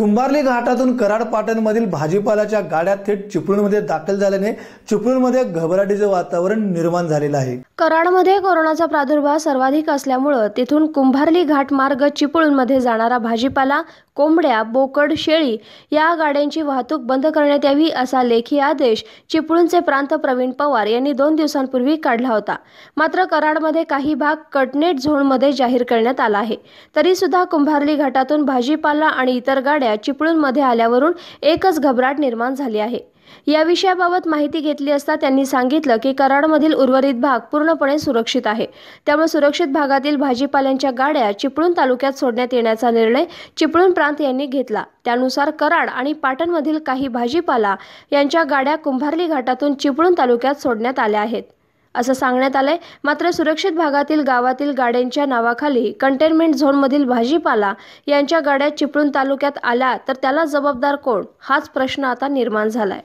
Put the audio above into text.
कुंभारली घाटातून कराड पाटणमधील भाजीपाल्याच्या गाड्या थेट चिपळूणमध्ये दाखल झाल्याने चिपळूणमध्ये घबराटीचे वातावरण निर्माण झालेलं आहे. कराडमध्ये कोरोनाचा प्रादुर्भाव सर्वाधिक असल्यामुळं तिथून कुंभारली घाट मार्ग चिपळूणमध्ये जाणारा भाजीपाला कोंबड्या बोकड शेळी या गाड्यांची वाहतूक बंद करण्यात यावी असा लेखी आदेश चिपळूणचे प्रांत प्रवीण पवार यांनी दोन दिवसांपूर्वी काढला होता. मात्र कराडमध्ये काही भाग कटनेट झोनमध्ये जाहीर करण्यात आला आहे. तरी सुद्धा कुंभारली घाटातून भाजीपाला आणि इतर गाड्या चिपळूणमध्ये आल्यावरून एकच घबराट निर्माण झाली आहे. या विषयाबाबत माहिती घेतली असता त्यांनी सांगितलं की कराडमधील उर्वरित भाग पूर्णपणे सुरक्षित आहे. त्यामुळे सुरक्षित भागातील भाजीपाल्यांच्या गाड्या चिपळूण तालुक्यात सोडण्यात येण्याचा निर्णय चिपळूण प्रांत यांनी घेतला. त्यानुसार कराड आणि पाटणमधील काही भाजीपाला यांच्या गाड्या कुंभारली घाटातून चिपळूण तालुक्यात सोडण्यात आल्या आहेत. असं सांगण्यात आलंय मात्र सुरक्षित भागातील गावातील गाड्यांच्या नावाखाली कंटेनमेंट झोनमधील भाजीपाला यांच्या गाड्या चिपळूण तालुक्यात आल्या तर त्याला जबाबदार कोण? हाच प्रश्न आता निर्माण झालाय.